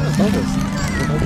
C'è